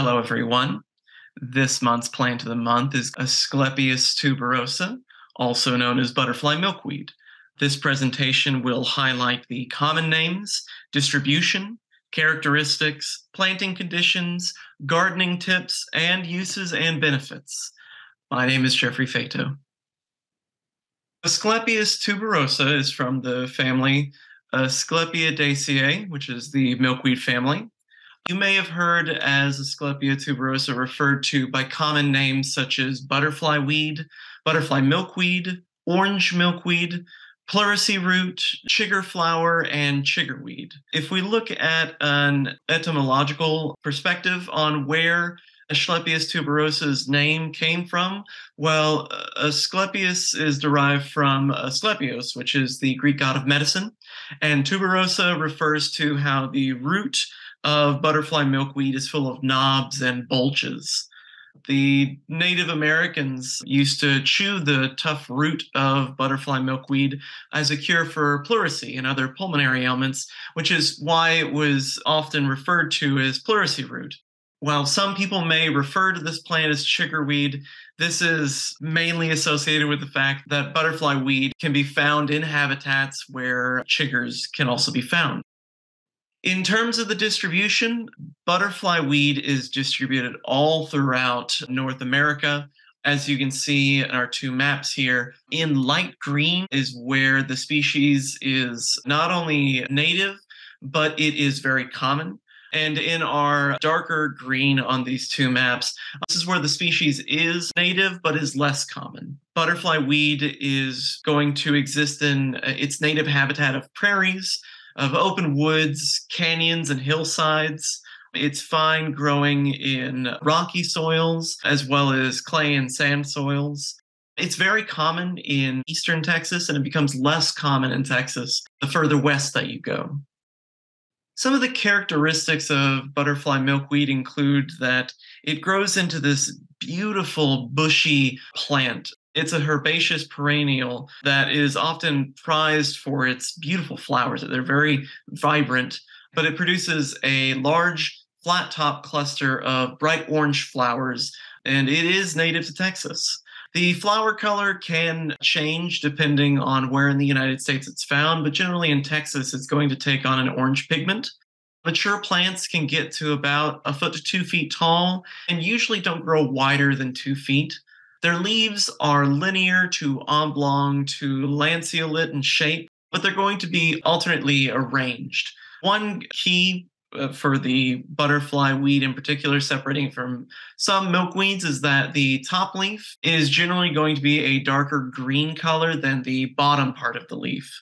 Hello, everyone. This month's plant of the month is Asclepias tuberosa, also known as butterfly milkweed. This presentation will highlight the common names, distribution, characteristics, planting conditions, gardening tips, and uses and benefits. My name is Jeffrey Fato. Asclepias tuberosa is from the family Asclepiadaceae, which is the milkweed family. You may have heard as Asclepia tuberosa referred to by common names such as butterfly weed, butterfly milkweed, orange milkweed, pleurisy root, chigger flower, and chiggerweed. If we look at an etymological perspective on where Asclepias tuberosa's name came from? Well, Asclepias is derived from Asclepios, which is the Greek god of medicine, and tuberosa refers to how the root of butterfly milkweed is full of knobs and bulges. The Native Americans used to chew the tough root of butterfly milkweed as a cure for pleurisy and other pulmonary ailments, which is why it was often referred to as pleurisy root. While some people may refer to this plant as chiggerweed, this is mainly associated with the fact that butterfly weed can be found in habitats where chiggers can also be found. In terms of the distribution, butterfly weed is distributed all throughout North America. As you can see in our two maps here, in light green is where the species is not only native, but it is very common. And in our darker green on these two maps, this is where the species is native but is less common. Butterfly weed is going to exist in uh, its native habitat of prairies, of open woods, canyons, and hillsides. It's fine growing in rocky soils as well as clay and sand soils. It's very common in eastern Texas and it becomes less common in Texas the further west that you go. Some of the characteristics of butterfly milkweed include that it grows into this beautiful bushy plant it's a herbaceous perennial that is often prized for its beautiful flowers. They're very vibrant, but it produces a large flat top cluster of bright orange flowers, and it is native to Texas. The flower color can change depending on where in the United States it's found, but generally in Texas, it's going to take on an orange pigment. Mature plants can get to about a foot to two feet tall and usually don't grow wider than two feet. Their leaves are linear to oblong to lanceolate in shape, but they're going to be alternately arranged. One key uh, for the butterfly weed in particular, separating from some milkweeds, is that the top leaf is generally going to be a darker green color than the bottom part of the leaf.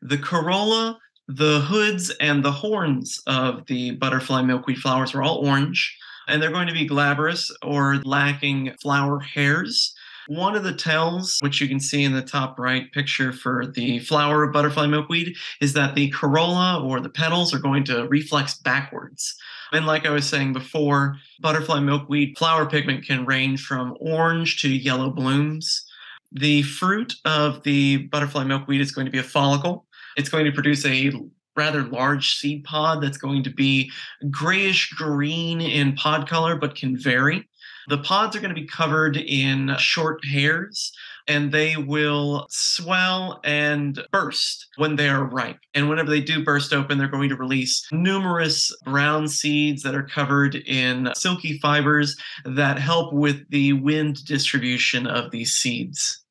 The corolla, the hoods, and the horns of the butterfly milkweed flowers are all orange and they're going to be glabrous or lacking flower hairs. One of the tells, which you can see in the top right picture for the flower of butterfly milkweed, is that the corolla or the petals are going to reflex backwards. And like I was saying before, butterfly milkweed flower pigment can range from orange to yellow blooms. The fruit of the butterfly milkweed is going to be a follicle. It's going to produce a rather large seed pod that's going to be grayish green in pod color, but can vary. The pods are going to be covered in short hairs and they will swell and burst when they are ripe. And whenever they do burst open, they're going to release numerous brown seeds that are covered in silky fibers that help with the wind distribution of these seeds.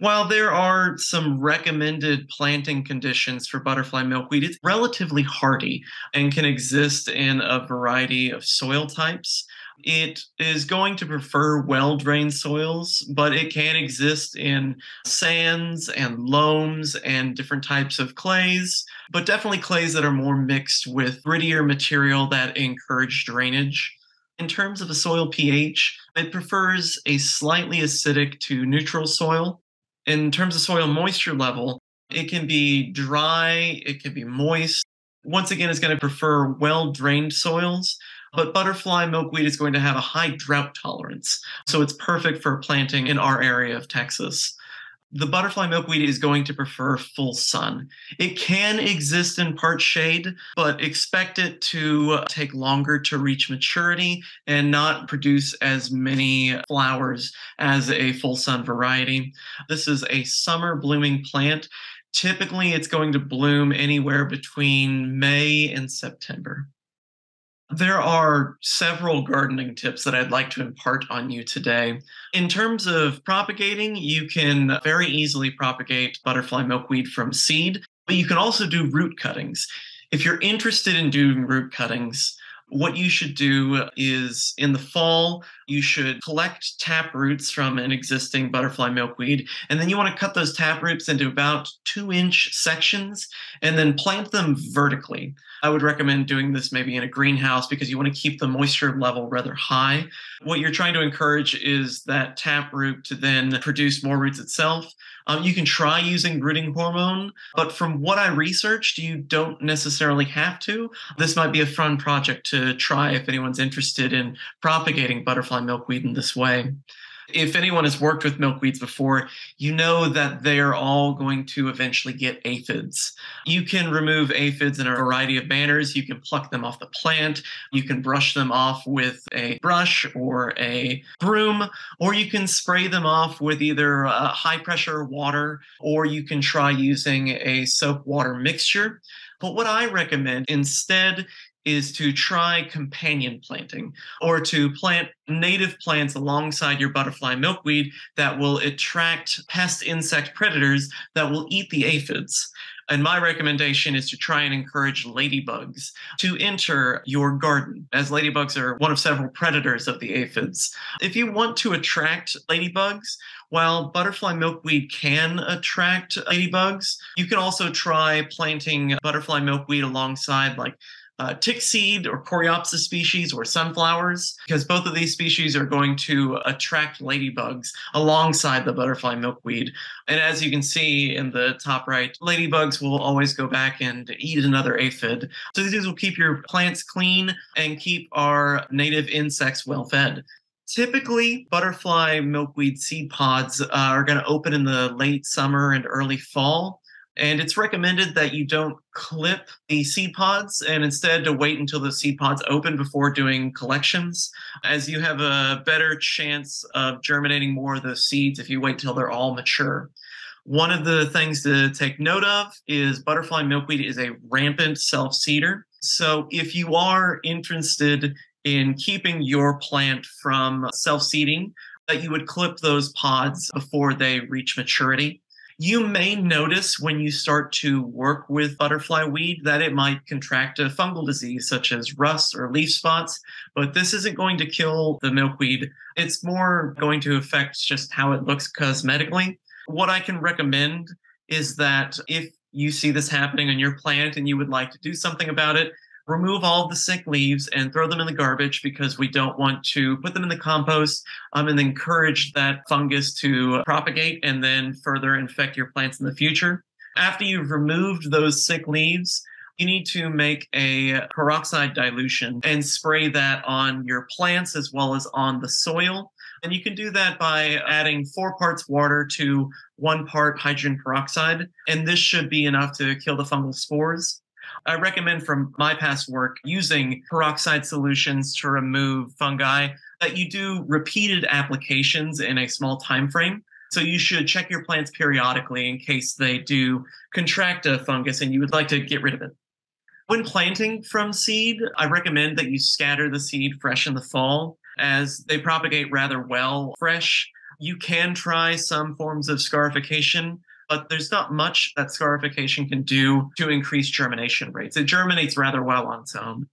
While there are some recommended planting conditions for butterfly milkweed, it's relatively hardy and can exist in a variety of soil types. It is going to prefer well drained soils, but it can exist in sands and loams and different types of clays, but definitely clays that are more mixed with grittier material that encourage drainage. In terms of a soil pH, it prefers a slightly acidic to neutral soil in terms of soil moisture level, it can be dry, it can be moist. Once again, it's going to prefer well drained soils, but butterfly milkweed is going to have a high drought tolerance. So it's perfect for planting in our area of Texas. The butterfly milkweed is going to prefer full sun. It can exist in part shade, but expect it to take longer to reach maturity and not produce as many flowers as a full sun variety. This is a summer blooming plant. Typically, it's going to bloom anywhere between May and September. There are several gardening tips that I'd like to impart on you today. In terms of propagating, you can very easily propagate butterfly milkweed from seed, but you can also do root cuttings. If you're interested in doing root cuttings, what you should do is in the fall, you should collect tap roots from an existing butterfly milkweed, and then you want to cut those tap roots into about two inch sections and then plant them vertically. I would recommend doing this maybe in a greenhouse because you want to keep the moisture level rather high. What you're trying to encourage is that tap root to then produce more roots itself. Um, you can try using rooting hormone, but from what I researched, you don't necessarily have to. This might be a fun project to try if anyone's interested in propagating butterfly milkweed in this way if anyone has worked with milkweeds before, you know that they are all going to eventually get aphids. You can remove aphids in a variety of manners. You can pluck them off the plant, you can brush them off with a brush or a broom, or you can spray them off with either uh, high pressure water or you can try using a soap water mixture. But what I recommend instead is to try companion planting or to plant native plants alongside your butterfly milkweed that will attract pest insect predators that will eat the aphids. And my recommendation is to try and encourage ladybugs to enter your garden, as ladybugs are one of several predators of the aphids. If you want to attract ladybugs, while butterfly milkweed can attract ladybugs, you can also try planting butterfly milkweed alongside like uh, tick seed or coreopsis species or sunflowers, because both of these species are going to attract ladybugs alongside the butterfly milkweed. And as you can see in the top right, ladybugs will always go back and eat another aphid. So these will keep your plants clean and keep our native insects well fed. Typically, butterfly milkweed seed pods uh, are going to open in the late summer and early fall. And it's recommended that you don't clip the seed pods and instead to wait until the seed pods open before doing collections, as you have a better chance of germinating more of those seeds if you wait till they're all mature. One of the things to take note of is butterfly milkweed is a rampant self seeder. So if you are interested in keeping your plant from self seeding, that you would clip those pods before they reach maturity. You may notice when you start to work with butterfly weed that it might contract a fungal disease such as rust or leaf spots, but this isn't going to kill the milkweed. It's more going to affect just how it looks cosmetically. What I can recommend is that if you see this happening on your plant and you would like to do something about it, remove all of the sick leaves and throw them in the garbage because we don't want to put them in the compost um, and encourage that fungus to propagate and then further infect your plants in the future. After you've removed those sick leaves, you need to make a peroxide dilution and spray that on your plants as well as on the soil. And you can do that by adding four parts water to one part hydrogen peroxide. And this should be enough to kill the fungal spores. I recommend from my past work using peroxide solutions to remove fungi that you do repeated applications in a small time frame. So you should check your plants periodically in case they do contract a fungus and you would like to get rid of it. When planting from seed, I recommend that you scatter the seed fresh in the fall as they propagate rather well fresh. You can try some forms of scarification but there's not much that scarification can do to increase germination rates. It germinates rather well on its own.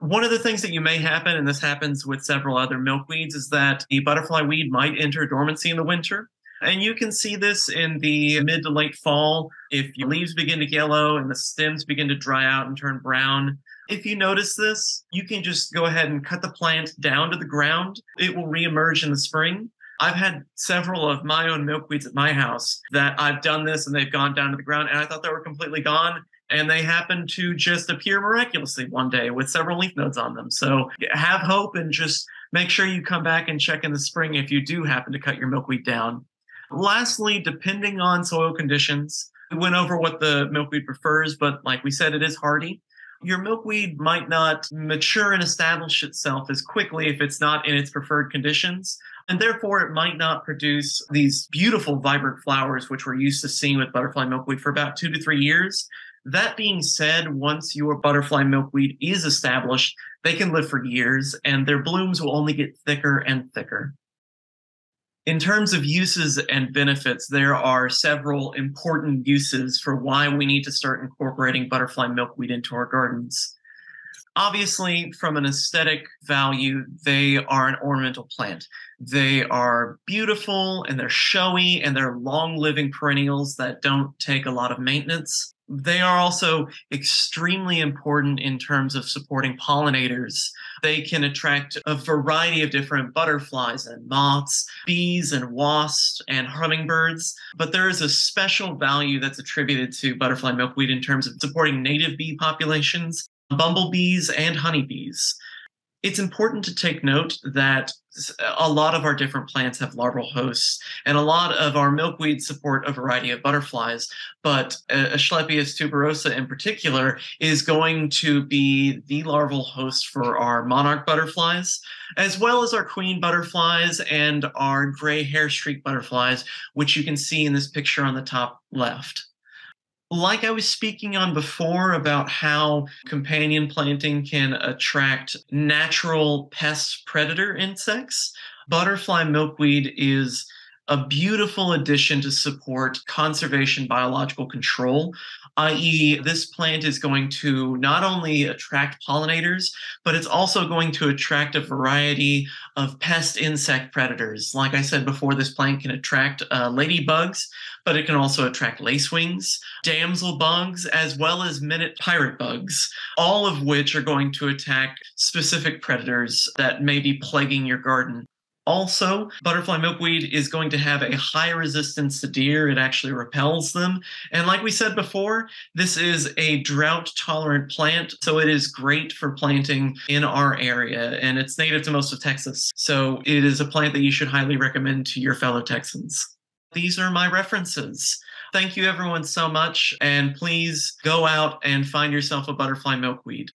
One of the things that you may happen, and this happens with several other milkweeds, is that the butterfly weed might enter dormancy in the winter. And you can see this in the mid to late fall if your leaves begin to yellow and the stems begin to dry out and turn brown. If you notice this, you can just go ahead and cut the plant down to the ground. It will reemerge in the spring. I've had several of my own milkweeds at my house that I've done this and they've gone down to the ground and I thought they were completely gone and they happen to just appear miraculously one day with several leaf nodes on them. So have hope and just make sure you come back and check in the spring if you do happen to cut your milkweed down. Lastly, depending on soil conditions, we went over what the milkweed prefers, but like we said, it is hardy. Your milkweed might not mature and establish itself as quickly if it's not in its preferred conditions. And therefore, it might not produce these beautiful, vibrant flowers, which we're used to seeing with butterfly milkweed for about two to three years. That being said, once your butterfly milkweed is established, they can live for years and their blooms will only get thicker and thicker. In terms of uses and benefits, there are several important uses for why we need to start incorporating butterfly milkweed into our gardens. Obviously, from an aesthetic value, they are an ornamental plant. They are beautiful and they're showy and they're long living perennials that don't take a lot of maintenance. They are also extremely important in terms of supporting pollinators. They can attract a variety of different butterflies and moths, bees and wasps and hummingbirds. But there is a special value that's attributed to butterfly milkweed in terms of supporting native bee populations, bumblebees, and honeybees. It's important to take note that a lot of our different plants have larval hosts, and a lot of our milkweed support a variety of butterflies. But Asclepias tuberosa in particular is going to be the larval host for our monarch butterflies, as well as our queen butterflies and our gray hair streak butterflies, which you can see in this picture on the top left like I was speaking on before about how companion planting can attract natural pest predator insects, butterfly milkweed is a beautiful addition to support conservation biological control, i.e., this plant is going to not only attract pollinators, but it's also going to attract a variety of pest insect predators. Like I said before, this plant can attract uh, ladybugs, but it can also attract lacewings, damsel bugs, as well as minute pirate bugs, all of which are going to attack specific predators that may be plaguing your garden. Also, butterfly milkweed is going to have a high resistance to deer. It actually repels them. And like we said before, this is a drought tolerant plant. So it is great for planting in our area. And it's native to most of Texas. So it is a plant that you should highly recommend to your fellow Texans. These are my references. Thank you, everyone, so much. And please go out and find yourself a butterfly milkweed.